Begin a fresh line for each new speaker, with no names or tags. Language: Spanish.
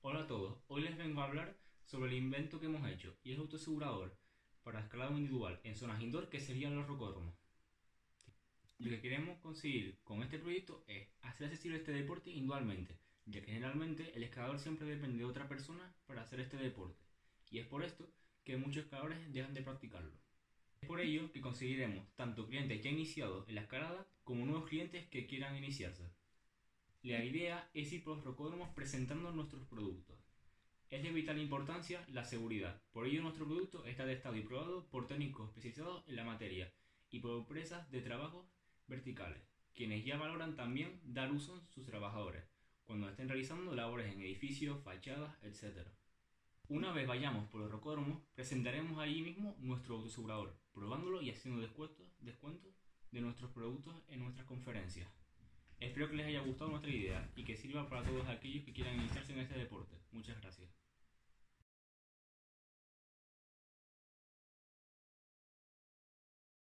Hola a todos, hoy les vengo a hablar sobre el invento que hemos hecho y es autoasegurador para escalado individual en zonas indoor que serían los rocódromos. Lo que queremos conseguir con este proyecto es hacer accesible este deporte individualmente, ya que generalmente el escalador siempre depende de otra persona para hacer este deporte, y es por esto que muchos escaladores dejan de practicarlo. Es por ello que conseguiremos tanto clientes ya iniciados en la escalada como nuevos clientes que quieran iniciarse. La idea es ir por los rocódromos presentando nuestros productos. Es de vital importancia la seguridad, por ello nuestro producto está testado y probado por técnicos especializados en la materia y por empresas de trabajo verticales, quienes ya valoran también dar uso a sus trabajadores, cuando estén realizando labores en edificios, fachadas, etc. Una vez vayamos por los rocódromos, presentaremos ahí mismo nuestro autoasegurador, probándolo y haciendo descuentos, descuentos de nuestros productos en nuestras conferencias. Espero que les haya gustado nuestra idea y que sirva para todos aquellos que quieran iniciarse en este deporte.